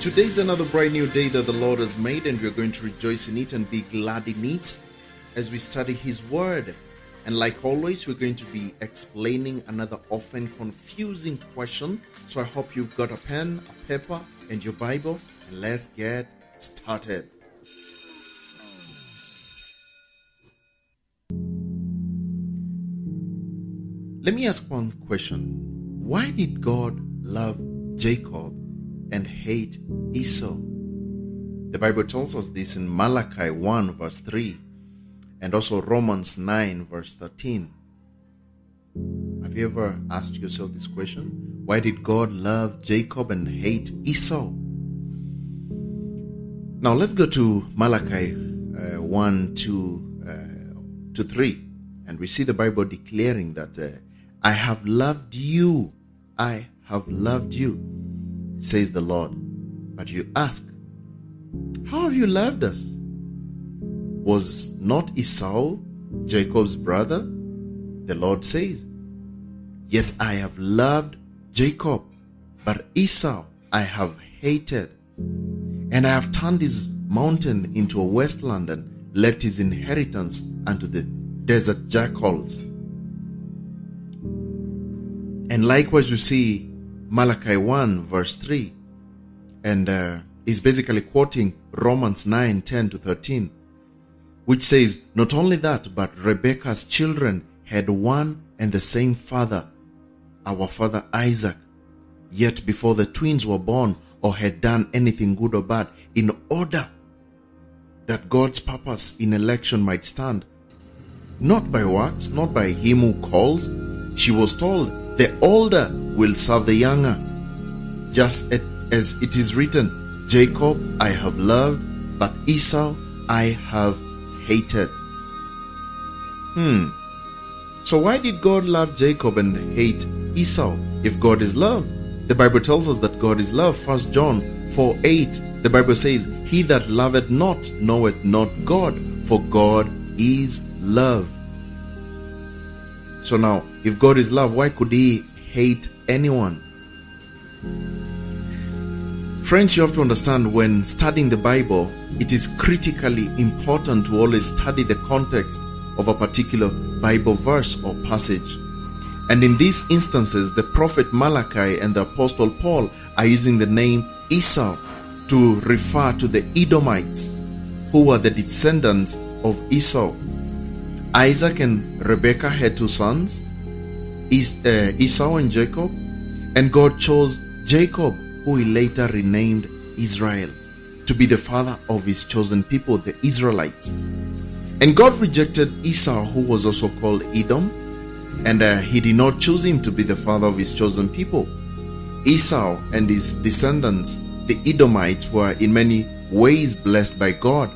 Today is another bright new day that the Lord has made, and we're going to rejoice in it and be glad in it as we study His Word. And like always, we're going to be explaining another often confusing question. So I hope you've got a pen, a paper, and your Bible, and let's get started. Let me ask one question. Why did God love Jacob and hate Esau? The Bible tells us this in Malachi 1 verse 3 and also Romans 9 verse 13. Have you ever asked yourself this question? Why did God love Jacob and hate Esau? Now let's go to Malachi uh, 1 to, uh, to 3 and we see the Bible declaring that uh, I have loved you. I have loved you, says the Lord. But you ask, How have you loved us? Was not Esau Jacob's brother? The Lord says, Yet I have loved Jacob, but Esau I have hated. And I have turned his mountain into a wasteland and left his inheritance unto the desert jackals. And likewise, you see Malachi 1, verse 3, and uh, is basically quoting Romans 9, 10 to 13, which says, Not only that, but Rebekah's children had one and the same father, our father Isaac. Yet before the twins were born or had done anything good or bad, in order that God's purpose in election might stand, not by works, not by him who calls, she was told, the older will serve the younger. Just as it is written, Jacob I have loved, but Esau I have hated. Hmm. So why did God love Jacob and hate Esau? If God is love, the Bible tells us that God is love. First John 4 8. The Bible says, He that loveth not knoweth not God, for God is love. So now, if God is love, why could He hate anyone? Friends, you have to understand when studying the Bible, it is critically important to always study the context of a particular Bible verse or passage. And in these instances, the prophet Malachi and the apostle Paul are using the name Esau to refer to the Edomites, who were the descendants of Esau. Isaac and Rebekah had two sons, uh, Esau and Jacob, and God chose Jacob, who he later renamed Israel, to be the father of his chosen people, the Israelites. And God rejected Esau, who was also called Edom, and uh, he did not choose him to be the father of his chosen people. Esau and his descendants, the Edomites, were in many ways blessed by God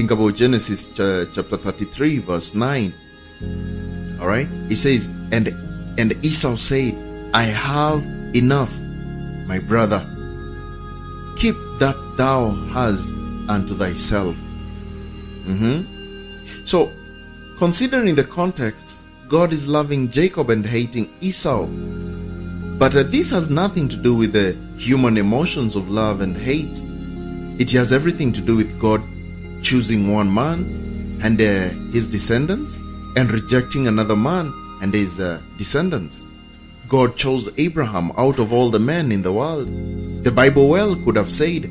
Think about Genesis chapter 33, verse 9. All right, He says, and and Esau said, I have enough, my brother. Keep that thou hast unto thyself. Mm-hmm. So, considering the context, God is loving Jacob and hating Esau. But uh, this has nothing to do with the human emotions of love and hate. It has everything to do with God choosing one man and uh, his descendants and rejecting another man and his uh, descendants. God chose Abraham out of all the men in the world. The Bible well could have said,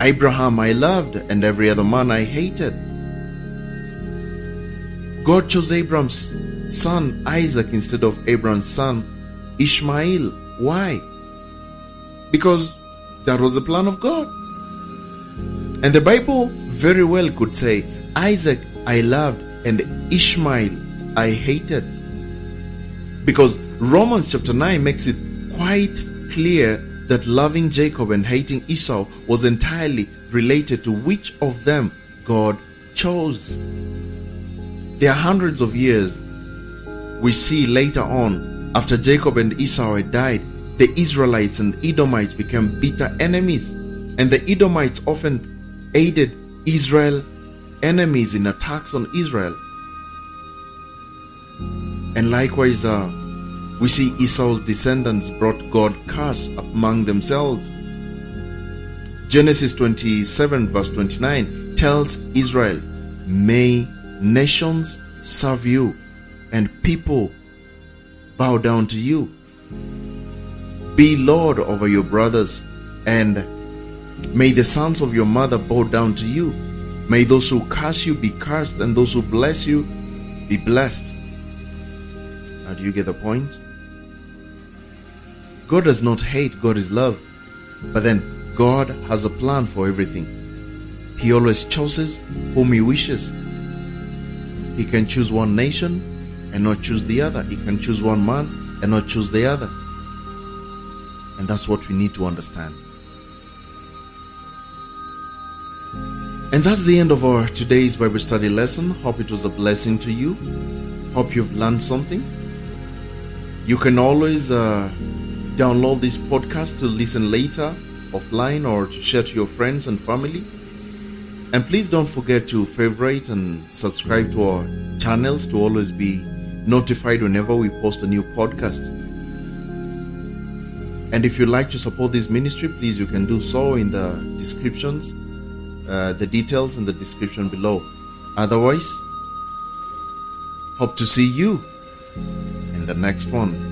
Abraham I loved and every other man I hated. God chose Abraham's son Isaac instead of Abraham's son Ishmael. Why? Because that was the plan of God. And the Bible very well could say, Isaac I loved and Ishmael I hated. Because Romans chapter 9 makes it quite clear that loving Jacob and hating Esau was entirely related to which of them God chose. There are hundreds of years we see later on, after Jacob and Esau had died, the Israelites and Edomites became bitter enemies, and the Edomites often aided Israel enemies in attacks on Israel. And likewise, uh, we see Esau's descendants brought God curse among themselves. Genesis 27, verse 29 tells Israel, May nations serve you and people bow down to you. Be Lord over your brothers, and may the sons of your mother bow down to you. May those who curse you be cursed, and those who bless you be blessed. Now, do you get the point? God does not hate, God is love. But then, God has a plan for everything. He always chooses whom He wishes. He can choose one nation and not choose the other. He can choose one man and not choose the other. And that's what we need to understand. And that's the end of our today's Bible study lesson. Hope it was a blessing to you. Hope you've learned something. You can always uh, download this podcast to listen later offline or to share to your friends and family. And please don't forget to favorite and subscribe to our channels to always be notified whenever we post a new podcast. And if you'd like to support this ministry, please you can do so in the descriptions, uh, the details in the description below. Otherwise, hope to see you in the next one.